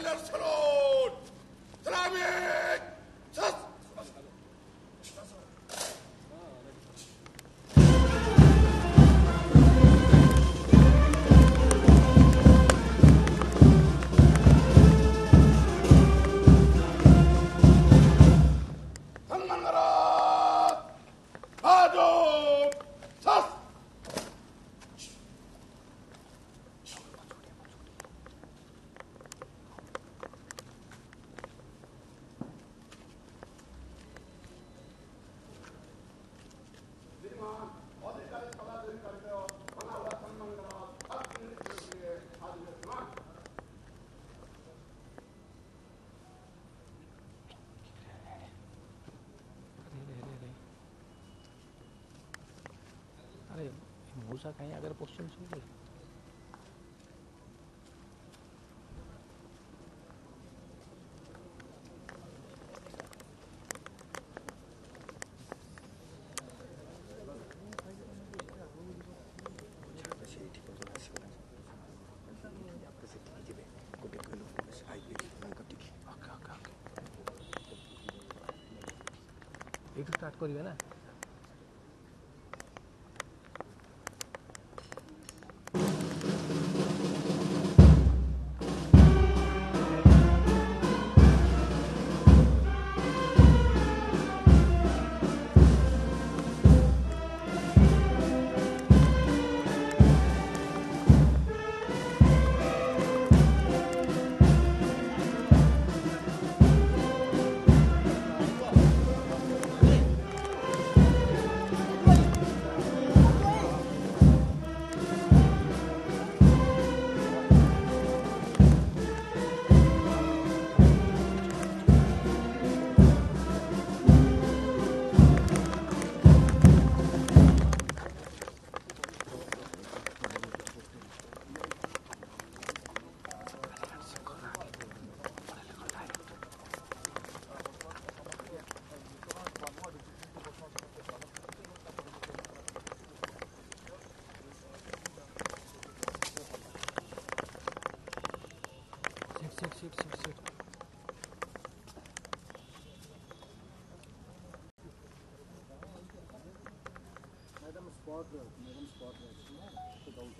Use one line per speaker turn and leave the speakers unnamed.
Alarsalom. अरे मूसा कहीं अगर क्वेश्चन सुन ले। एक स्टार्ट ना। все, все, все. मैडम स्पॉट मैडम स्पॉट तो दौड़